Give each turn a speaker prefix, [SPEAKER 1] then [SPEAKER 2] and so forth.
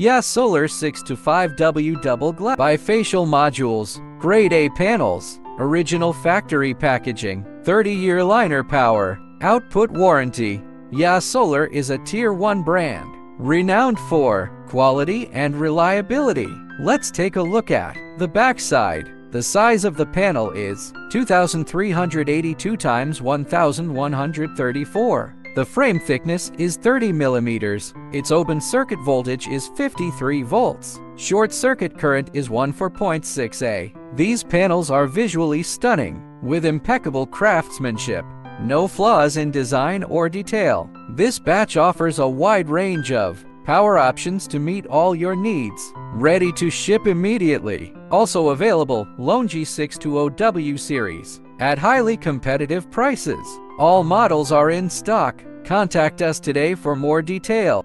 [SPEAKER 1] JA Solar 6 to 5W double glass bifacial modules, grade A panels, original factory packaging, 30-year liner power, output warranty. JA Solar is a tier 1 brand, renowned for quality and reliability. Let's take a look at the backside. The size of the panel is 2382 times 1134. The frame thickness is 30 millimeters. Its open circuit voltage is 53 volts. Short circuit current is 1.6A. These panels are visually stunning, with impeccable craftsmanship. No flaws in design or detail. This batch offers a wide range of power options to meet all your needs. Ready to ship immediately. Also available, LONGi 620W series at highly competitive prices. All models are in stock. Contact us today for more detail.